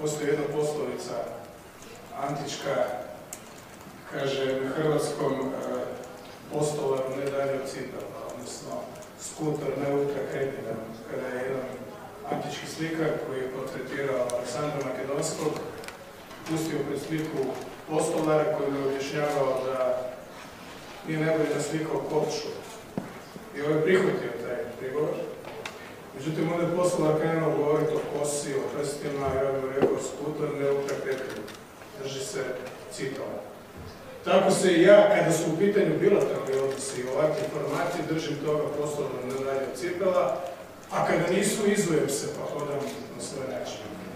postoji jedna poslovica antička, kaže na hrvatskom e, postolar ne dalje od cipela, odnosno skuter ne ultra kretinan, kada je jedan antički slikar koji je portretirao Aleksandra Makedonskog, pustio pred sliku postolara koji je objašnjavao da nije najbolje naslikao kopču. I ovaj prihvatio taj prigovor. Međutim, onda je postolar krenuo govoriti o kosi, o prstima, ja bih rekao skuter ne ultra kretinan. Drži se cipela. Tako se i ja, kada su u pitanju bilateralni odnosi i ovakvi formati, držim toga poslovno na dalje cipela, a kada nisu, izujem se pa hodam na.